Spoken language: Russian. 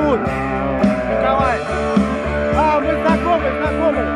зовут? Николай. А, мы знакомы, знакомы.